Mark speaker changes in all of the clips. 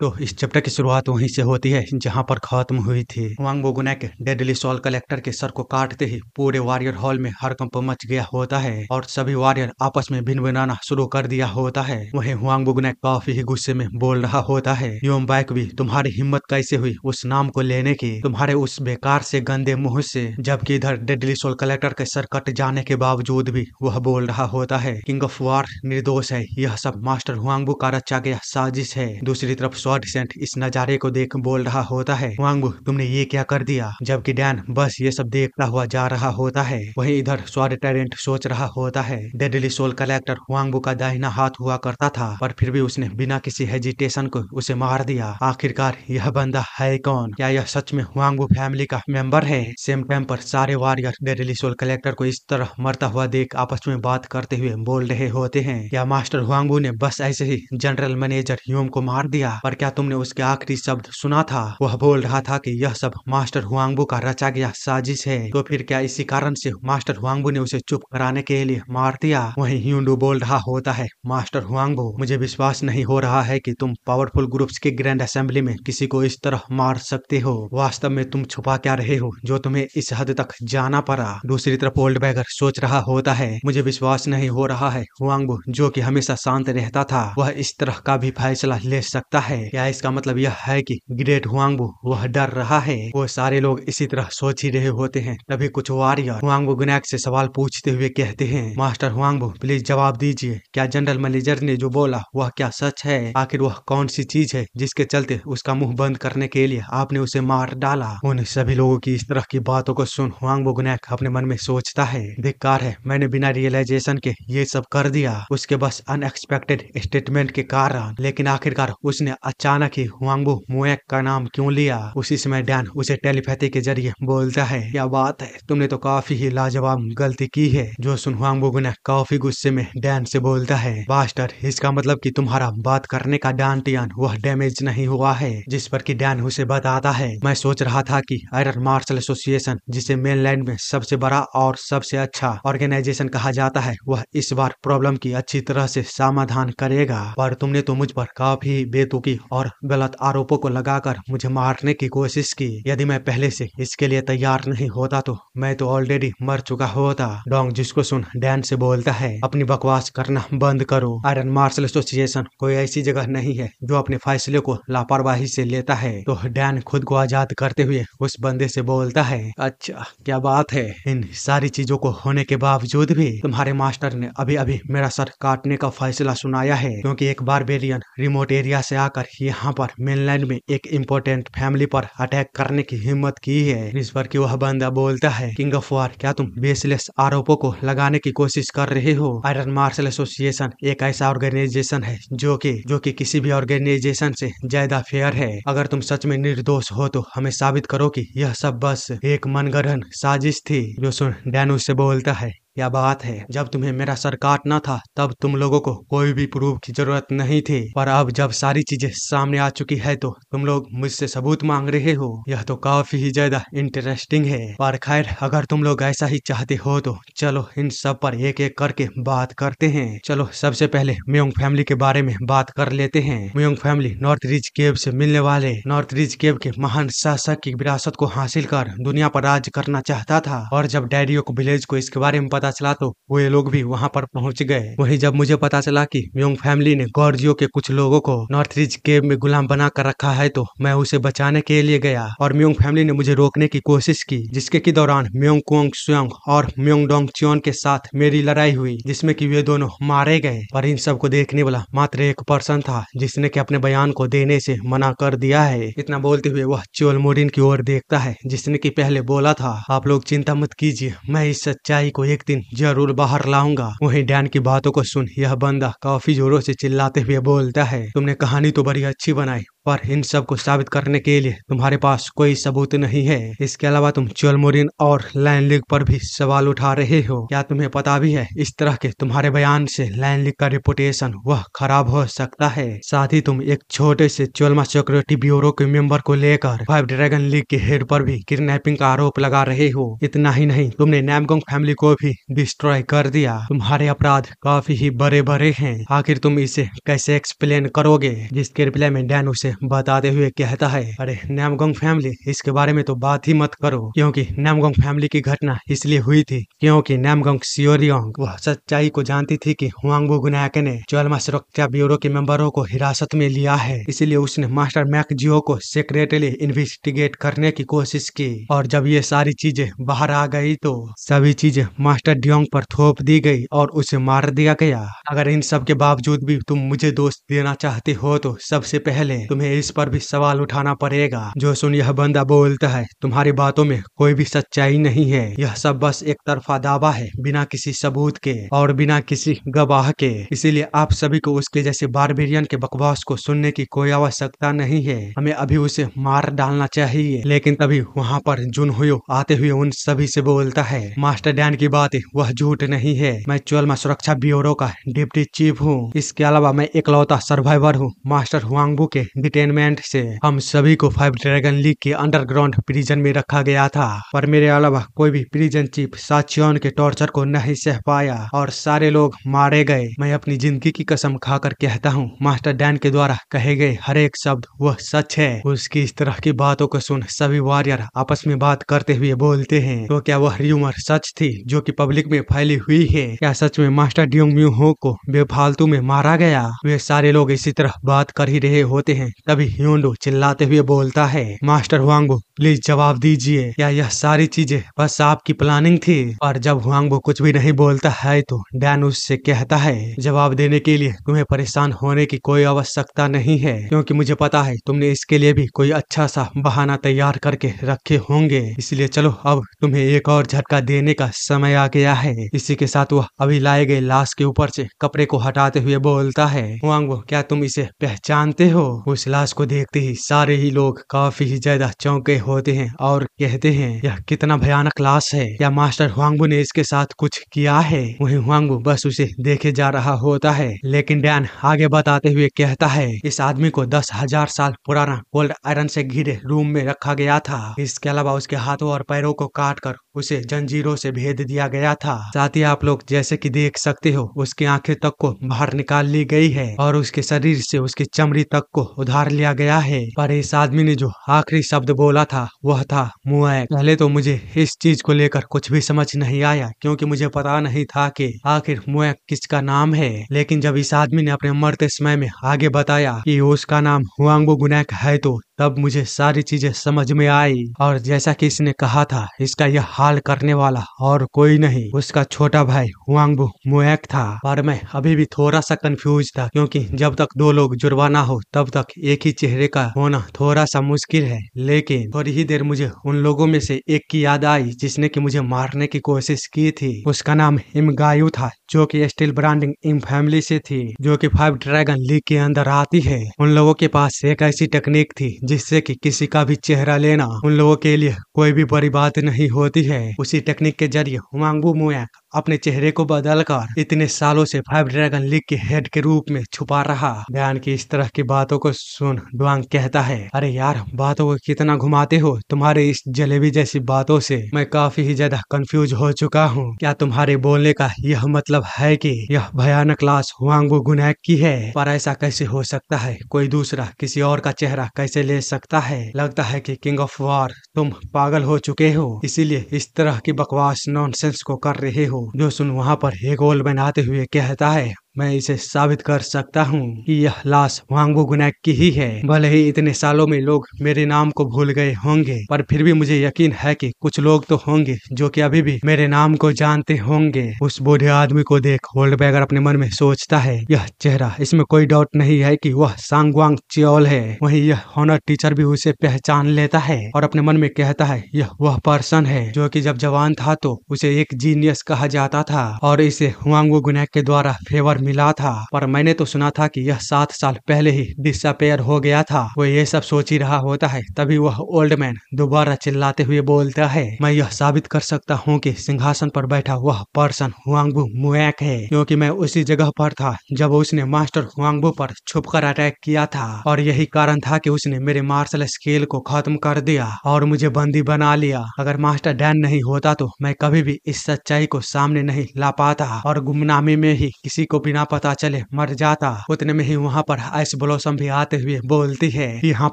Speaker 1: तो इस चैप्टर की शुरुआत वहीं से होती है, जहाँ पर खत्म हुई थी। वांग बोगुना के डेडली सॉल कलेक्टर के सर को काटते ही पूरे वॉरियर हॉल में हड़कंप मच गया होता है और सभी वॉरियर आपस में भिन भिनाना शुरू कर दिया होता है। वहीं हुआंग बोगुना काफ़ी ही गुस्से में बोल रहा होता है, योम बैक भी तुम्हारी हिम्मत कैसे हुई उस नाम को लेने की? तुम्हारे उस बेकार से गंदे मुँह से? जबकि इधर डेडली सोल कलेक्टर के सर कट जाने के बावजूद भी वह बोल रहा होता है किंग ऑफ़ वार निर्दोष है, यह सब मास्टर हुआंगबू का रचा गया साजिश है। दूसरी तरफ़ स्वाड सेंट इस नजारे को देख बोल रहा होता है। वांगू, तुमने ये क्या कर दिया? जबकि डैन, बस ये सब देखता हुआ जा रहा होता है। वही इधर स्वाड टेरेंट सोच रहा होता है। डेडली सोल कलेक्टर हुआंगबू का दाहिना हाथ हुआ करता था, पर फिर भी उसने बिना किसी हेजिटेशन को उसे मार दिया। आखिरकार यह बंदा है कौन? क्या यह सच में हुआंगबू फैमिली का मेंबर है? सेम टाइम पर सारे वारियर डेडली सोल कलेक्टर को इस तरह मरता हुआ देख आपस में बात करते हुए बोल रहे होते हैं। या मास्टर हुआंगबू ने बस ऐसे ही जनरल मैनेजर ह्यूम को मार दिया? पर क्या तुमने उसके आखिरी शब्द सुना था? वह बोल रहा था कि यह सब मास्टर हुआंगबू का रचा गया साजिश है। तो फिर क्या इसी कारण से मास्टर हुआंगबू ने उसे चुप कराने के लिए मार दिया? वहीं ह्यूंडू बोल रहा होता है, मास्टर हुआंगबू, मुझे विश्वास नहीं हो रहा है कि तुम पावरफुल ग्रुप्स के ग्रैंड असेंबली में किसी को इस तरह मार सकते हो। वास्तव में तुम छुपा क्या रहे हो, जो तुम्हें इस हद तक जाना पड़ा? दूसरी तरफ़ ओल्ड बैगर सोच रहा होता है, मुझे विश्वास नहीं हो रहा है हुआंगबू, जो कि हमेशा शांत रहता था। वह इस तरह का भी फैसला ले सकता है। क्या इसका मतलब यह है कि ग्रेट हुआंगबू, वह डर रहा है? वो सारे लोग इसी तरह सोच ही रहे होते हैं। तभी कुछ वारियर हुआंगबू गुनैक से सवाल पूछते हुए कहते हैं, मास्टर हुआंगबू, प्लीज़ जवाब दीजिए। क्या जनरल मैनेजर ने जो बोला, वह क्या सच है? आखिर वह कौन सी चीज़ है जिसके चलते उसका मुँह बंद करने के लिए आपने उसे मार डाला? उन सभी लोगों की इस तरह की बातों को सुन हुआंग बोगनैक अपने मन में सोचता है, धिक्कार है, मैंने बिना रियलाइजेशन के ये सब कर दिया। उसके बस अनएक्सपेक्टेड स्टेटमेंट के कारण। लेकिन आखिरकार उसने अचानक ही हुआंगबू मुएक का नाम क्यों लिया? उसी समय डैन उसे टेलीपैथी के ज़रिए बोलता है, क्या बात है? तुमने तो काफ़ी ही लाजवाब गलती की है। जो सुन हुआंग बोगनैक काफ़ी गुस्से में डैन से बोलता है, बास्टर, इसका मतलब कि तुम्हारा बात करने का डांटियन, वह डैमेज नहीं हुआ है। जिस पर कि डैन उसे बताता है, मैं सोच रहा था कि आयरन मार्शल एसोसिएशन, जिसे मेनलैंड में सबसे बड़ा और सबसे अच्छा ऑर्गेनाइजेशन कहा जाता है, वह इस बार प्रॉब्लम की अच्छी तरह से समाधान करेगा। पर तुमने तो मुझ पर काफ़ी बेतुकी और गलत आरोपों को लगाकर मुझे मारने की कोशिश की। यदि मैं पहले से इसके लिए तैयार नहीं होता तो मैं तो ऑलरेडी मर चुका होता। डोंग जिसको सुन डैन से बोलता है, अपनी बकवास करना बंद करो। आयरन मार्शल एसोसिएशन कोई ऐसी जगह नहीं है जो अपने फैसले को लापरवाही से लेता है। तो डैन खुद को आज़ाद करते हुए उस बंदे से बोलता है अच्छा क्या बात है? इन सारी चीज़ों को होने के बावजूद भी तुम्हारे मास्टर ने अभी अभी मेरा सर काटने का फैसला सुनाया है, क्योंकि एक बारबेरियन रिमोट एरिया से आकर यहाँ पर मेनलैंड में एक इम्पोर्टेंट फैमिली पर अटैक करने की हिम्मत की है। इस पर की वह बंदा बोलता है किंग ऑफ़ वार क्या तुम बेसलेस आरोपों को लगाने की कोशिश कर रहे हो? आयरन मार्शल एसोसिएशन एक ऐसा ऑर्गेनाइजेशन है जो कि जो कि किसी भी ऑर्गेनाइजेशन से ज़्यादा फेयर है। अगर तुम सच में निर्दोष हो तो हमें साबित करो कि यह सब बस एक मनगढ़ साजिश थी, जो सुन डैन उससे बोलता है। क्या बात है? जब तुम्हें मेरा सर काटना था, तब तुम लोगों को कोई भी प्रूफ की ज़रूरत नहीं थी। पर अब जब सारी चीज़ें सामने आ चुकी है तो तुम लोग मुझसे सबूत मांग रहे हो। यह तो काफ़ी ही ज़्यादा इंटरेस्टिंग है। पर खैर, अगर तुम लोग ऐसा ही चाहते हो तो चलो इन सब पर एक एक करके बात करते हैं। चलो, सबसे पहले म्योंग फैमिली के बारे में बात कर लेते हैं। Myong family North Ridge Cave से मिलने वाले नॉर्थ रिज केव के महान शासक की विरासत को हासिल कर दुनिया पर राज करना चाहता था। और जब डैडियो को विलेज को इसके बारे में पता पता चला तो वो लोग भी वहाँ पर पहुँच गए। वही जब मुझे पता चला कि म्योंग फैमिली ने गॉर्जियो के कुछ लोगों को नॉर्थ रिज केव में गुलाम बना कर रखा है तो मैं उसे बचाने के लिए गया और म्योंग फैमिली ने मुझे रोकने की कोशिश की, जिसके की दौरान म्योंग कुंग सुयोंग और म्योंग डोंग चियोन के साथ मेरी लड़ाई हुई, जिसमें कि वे दोनों मारे गए। पर इन सबको देखने वाला मात्र एक पर्सन था, जिसने की अपने बयान को देने से मना कर दिया है। इतना बोलते हुए वह चोल मोरिन की ओर देखता है, जिसने की पहले बोला था, आप लोग चिंता मत कीजिए, मैं इस सच्चाई को एक दिन दिन ज़रूर बाहर लाऊँगा। वही डैन की बातों को सुन यह बंदा काफ़ी जोरों से चिल्लाते हुए बोलता है, तुमने कहानी तो बड़ी अच्छी बनाई। पर इन सबको साबित करने के लिए तुम्हारे पास कोई सबूत नहीं है। इसके अलावा तुम चोलमोरिन और लैंड लीग पर भी सवाल उठा रहे हो। क्या तुम्हें पता भी है, इस तरह के तुम्हारे बयान से लैंड लीग का रिपुटेशन वह खराब हो सकता है? साथ ही तुम एक छोटे से चोलमा सिक्योरिटी ब्यूरो के मेंबर को लेकर फाइव ड्रैगन लीग के हेड पर भी किडनैपिंग का आरोप लगा रहे हो। इतना ही नहीं, तुमने नैमगोंग फैमिली को भी डिस्ट्रॉय कर दिया। तुम्हारे अपराध काफ़ी ही बड़े बड़े हैं। आखिर तुम इसे कैसे एक्सप्लेन करोगे? जिसके रिप्लाई में डैन उसे उसे बताते हुए कहता है, अरे, नामगोंग फैमिली, इसके बारे में तो बात ही मत करो, क्योंकि नामगोंग फैमिली की घटना इसलिए हुई थी, क्योंकि नामगोंग सियोरियोंग, वह सच्चाई को जानती थी कि हुआंगबो गुनाके ने चोलमा सुरक्षा ब्यूरो के मेंबरों को हिरासत में लिया है, इसलिए उसने मास्टर मैक जियो को सेक्रेटली इन्वेस्टिगेट करने की कोशिश की, और जब ये सारी चीज़ें बाहर आ गई तो सभी चीज़ें मास्टर डियोंग पर थोप दी गई और उसे मार दिया गया। अगर इन सब के बावजूद भी तुम मुझे दोस्त देना चाहते हो तो सबसे पहले तुम्हें इस पर भी सवाल उठाना पड़ेगा। जो सुन यह बंदा बोलता है, तुम्हारी बातों में कोई भी सच्चाई नहीं है। यह सब बस एक तरफा दावा है, बिना किसी सबूत के और बिना किसी गवाह के। इसीलिए आप सभी को उसके जैसे बारबेरियन के बकवास को सुनने की कोई आवश्यकता नहीं है। हमें अभी उसे मार डालना चाहिए, लेकिन तभी वहाँ पर जुन हुयो, आते हुए उन सभी से बोलता है, मास्टर डैन की बात, वह झूठ नहीं है। मैं चोलमा सुरक्षा ब्यूरो का डिप्टी चीफ हूँ। इसके अलावा मैं इकलौता सर्वाइवर हूँ। मास्टर हुआंगबू के डिटेनमेंट से हम सभी को फाइव ड्रैगन लीग के अंडरग्राउंड प्रिजन में रखा गया था। पर मेरे अलावा कोई भी प्रिजन चीफ साचियोन के टॉर्चर को नहीं सह पाया और सारे लोग मारे गए। मैं अपनी ज़िंदगी की कसम खाकर कहता हूँ मास्टर डैन के द्वारा कहे गए हर एक शब्द वह सच है। उसकी इस तरह की बातों को सुन सभी वॉरियर आपस में बात करते हुए बोलते हैं तो क्या वह र्यूमर सच थी जो कि पब्लिक में फैली हुई है? क्या सच में मास्टर ड्यूंग म्यू हो को बेफालतू में मारा गया? वे सारे लोग इसी तरह बात कर ही रहे होते हैं। तभी ह्यूंडो चिल्लाते हुए बोलता है, मास्टर हुआंगबो, प्लीज़ जवाब दीजिए। क्या यह सारी चीज़ें बस आपकी प्लानिंग थी? और जब हुआंगबो कुछ भी नहीं बोलता है तो डैन उससे कहता है, जवाब देने के लिए तुम्हें परेशान होने की कोई आवश्यकता नहीं है, क्योंकि मुझे पता है तुमने इसके लिए भी कोई अच्छा सा बहाना तैयार करके रखे होंगे। इसलिए चलो, अब तुम्हें एक और झटका देने का समय आ गया है। इसी के साथ वह अभी लाए गए लाश के ऊपर से कपड़े को हटाते हुए बोलता है, हुआंगबो, क्या तुम इसे पहचानते हो? उस लाश को देखते ही सारे ही लोग काफ़ी ही ज़्यादा चौंके होते हैं और कहते हैं, यह कितना भयानक लाश है। या मास्टर हुआंगबो ने इसके साथ कुछ किया है? वही हुआंगबो बस उसे देखे जा रहा होता है, लेकिन डैन आगे बताते हुए कहता है, इस आदमी को दस हज़ार साल पुराना गोल्ड आयरन से घिरे रूम में रखा गया था। इसके अलावा उसके हाथों और पैरों को काट कर उसे जंजीरों से भेद दिया गया था। साथ ही आप लोग जैसे कि देख सकते हो, उसकी आँखें तक को बाहर निकाल ली गई है और उसके शरीर से उसकी चमड़ी तक को उधार लिया गया है। पर इस आदमी ने जो आखिरी शब्द बोला था, वह था मुआक पहले तो मुझे इस चीज़ को लेकर कुछ भी समझ नहीं आया, क्योंकि मुझे पता नहीं था कि आखिर मुआक किसका नाम है। लेकिन जब इस आदमी ने अपने मरते समय में आगे बताया कि उसका नाम हुआंगो गुनैक है तो तब मुझे सारी चीज़ें समझ में आई। और जैसा कि इसने कहा था, इसका यह हाल करने वाला और कोई नहीं। उसका छोटा भाई हुआंगबू मुएक था। पर मैं अभी भी थोड़ा सा कंफ्यूज था, क्योंकि जब तक दो लोग जुड़वा ना हो, तब तक एक ही चेहरे का होना थोड़ा सा मुश्किल है। लेकिन थोड़ी ही देर मुझे उन लोगों में से एक की याद आई, जिसने की मुझे मारने की कोशिश की थी। उसका नाम इमगायू था, जो कि स्टील ब्रांडिंग इम फैमिली से थी, जो कि फाइव ड्रैगन लीग के अंदर आती है। उन लोगों के पास एक ऐसी टेक्निक थी जिससे कि किसी का भी चेहरा लेना उन लोगों के लिए कोई भी बड़ी बात नहीं होती है। उसी टेक्निक के ज़रिए हुमांगू मुयाक अपने चेहरे को बदलकर इतने सालों से फाइव ड्रैगन लीग के हेड के रूप में छुपा रहा। बयान की इस तरह की बातों को सुन डुआंग कहता है, अरे यार, बातों को कितना घुमाते हो? तुम्हारे इस जलेबी जैसी बातों से मैं काफ़ी ही ज़्यादा कंफ्यूज हो चुका हूँ। क्या तुम्हारे बोलने का यह मतलब है कि यह भयानक लाश हुआंगबू गुनैक की है? पर ऐसा कैसे हो सकता है? कोई दूसरा किसी और का चेहरा कैसे ले सकता है? लगता है कि किंग ऑफ़ वॉर तुम पागल हो चुके हो। इसीलिए इस तरह की बकवास नॉनसेंस को कर रहे हो। जो सुन वहाँ पर एक गोल बनाते हुए कहता है मैं इसे साबित कर सकता हूँ कि यह लाश वांगबो गुनैक की ही है। भले ही इतने सालों में लोग मेरे नाम को भूल गए होंगे, पर फिर भी मुझे यकीन है कि कुछ लोग तो होंगे जो कि अभी भी मेरे नाम को जानते होंगे। उस बूढ़े आदमी को देख होल्ड बैगर अपने मन में सोचता है, यह चेहरा इसमें कोई डाउट नहीं है की वह सांगवांग चियोल है। वही यह हॉनर टीचर भी उसे पहचान लेता है और अपने मन में कहता है, यह वह पर्सन है जो की जब जवान था तो उसे एक जीनियस कहा जाता था और इसे हुआंगो गुनैक के द्वारा फेवर मिला था, पर मैंने तो सुना था कि यह सात साल पहले ही डिसअपेयर हो गया था। वो ये सब सोच ही रहा होता है, तभी वह ओल्ड मैन दोबारा चिल्लाते हुए बोलता है, मैं यह साबित कर सकता हूँ कि सिंहासन पर बैठा वह पर्सन हुआंगबू मुएक है, क्योंकि मैं उसी जगह पर था जब उसने मास्टर हुआंगबू पर छुपकर अटैक किया था, और यही कारण था कि उसने मेरे मार्शल स्केल को खत्म कर दिया और मुझे बंदी बना लिया। अगर मास्टर डैन नहीं होता तो मैं कभी भी इस सच्चाई को सामने नहीं ला पाता, और गुमनामी में ही किसी को बिना पता चले मर जाता। उतने में ही वहाँ पर आइस ब्लॉसम भी आते हुए बोलती है यहाँ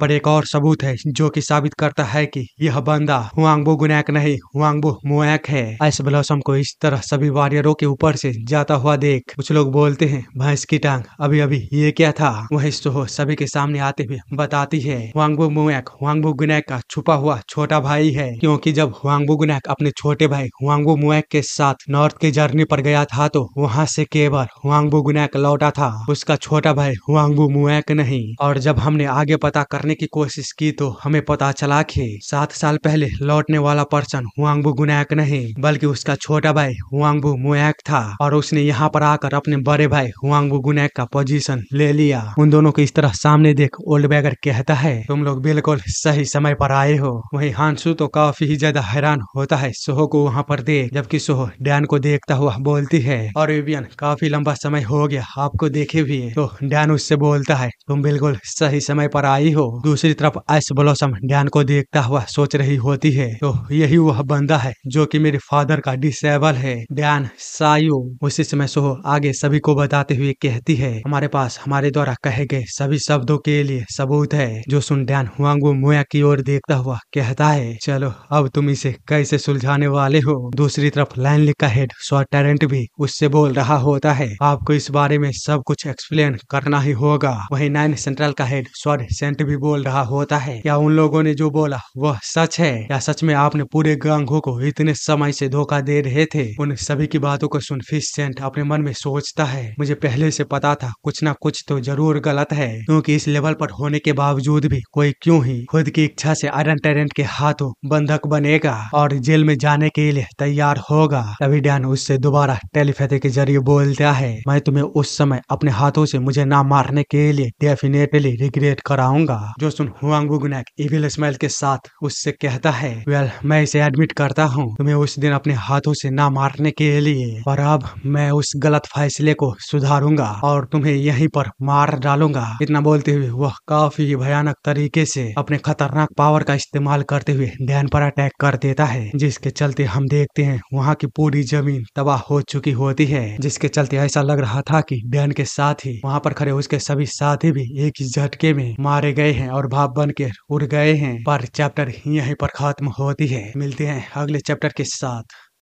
Speaker 1: पर एक और सबूत है जो कि साबित करता है कि यह बंदा हुआंगबो गुनैक नहीं, हुआंगबो मुएक है। आइस ब्लॉसम को इस तरह सभी वॉरियरों के ऊपर से जाता हुआ देख कुछ लोग बोलते हैं, भैंस की टांग अभी अभी ये क्या था? वही सोहो सभी के सामने आते हुए बताती है, हुआंगबो मुएक, हुआंगबो गुनैक का छुपा हुआ छोटा भाई है, क्योंकि जब हुआंगबो गुनैक अपने छोटे भाई हुआंगबो मुएक के साथ नॉर्थ के जर्नी पर गया था तो वहाँ से केवल हुआंगबो गुनैक लौटा था। उसका छोटा भाई हुआंगबो मुएक नहीं। और जब हमने आगे पता करने की कोशिश की तो हमें पता चला कि सात साल पहले लौटने वाला पर्सन हुआंगबो गुनैक नहीं, बल्कि उसका छोटा भाई हुआंगबो मुएक था। और उसने यहाँ पर आकर अपने बड़े भाई हुआंगबो गुनैक का पोजीशन ले लिया। उन दोनों को इस तरह सामने देख ओल्ड बैगर कहता है, तुम लोग बिल्कुल सही समय पर आए हो। वही हांसू तो काफ़ी ही ज़्यादा हैरान होता है। सोहो को वहाँ पर देख, जबकि सोहो डैन को देखता हुआ बोलती है, और विवियन काफ़ी लंबा समय हो गया। आपको देखे हुए तो डैन उससे बोलता है, तुम बिल्कुल सही समय पर आई हो। दूसरी तरफ़ आइस ब्लॉसम डैन को देखता हुआ सोच रही होती है। तो यही वह बंदा है, जो कि मेरे फादर का डिसेबल है। डैन सायो उसी समय सोहो आगे सभी को बताते हुए कहती है, हमारे पास, हमारे द्वारा कहे गए सभी शब्दों के लिए सबूत है। जो सुन डैन हुआंगो मुया की ओर देखता हुआ कहता है, चलो, अब तुम इसे कैसे सुलझाने वाले हो? दूसरी तरफ़ लाइन का हेड शॉर्ट भी, उससे बोल रहा होता है आपको इस बारे में सब कुछ एक्सप्लेन करना ही होगा। वही नाइन सेंट्रल का हेड शॉर्ट सेंट भी बोल रहा होता है। क्या उन लोगों ने जो बोला, वह सच है? या सच में आपने पूरे गांगों को इतने समय से धोखा दे रहे थे? उन सभी की बातों को सुन फ़िश सेंट अपने मन में सोचता है। मुझे पहले से पता था, कुछ ना कुछ तो ज़रूर गलत है। क्योंकि इस लेवल पर होने के बावजूद भी कोई क्यों ही खुद की इच्छा से आयरन टेरेंट के हाथों बंधक बनेगा और जेल में जाने के लिए तैयार होगा। तभी डैन उससे दोबारा टेलीपैथी के ज़रिए बोलता है। मैं तुम्हें उस समय अपने हाथों से मुझे ना मारने के लिए डेफिनेटली रिग्रेट कराऊँगा। जो सुन हुआंग इविल स्माइल के साथ उससे कहता है वेल well, मैं इसे एडमिट करता हूँ तुम्हें उस दिन अपने हाथों से ना मारने के लिए। और अब मैं उस गलत फैसले को सुधारूँगा और तुम्हें यहीं पर मार डालूँगा। इतना बोलते हुए वह काफ़ी भयानक तरीके से अपने खतरनाक पावर का इस्तेमाल करते हुए डैन पर अटैक कर देता है जिसके चलते हम देखते हैं वहाँ की पूरी ज़मीन तबाह हो चुकी होती है जिसके चलते ऐसा लग रहा था कि डैन के साथ ही, वहाँ पर खड़े उसके सभी साथी भी एक ही झटके में मारे गए हैं और भाप बन के उड़ गए हैं। पर चैप्टर यहीं पर खत्म होती है। मिलते हैं अगले चैप्टर के साथ।